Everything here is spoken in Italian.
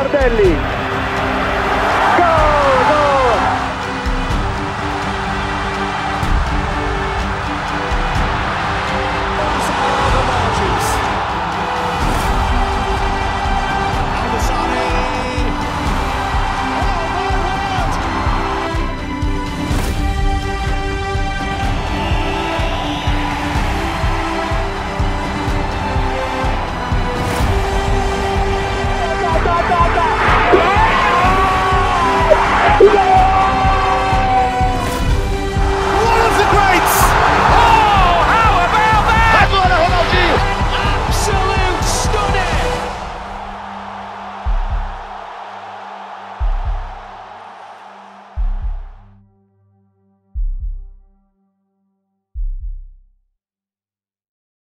Nardelli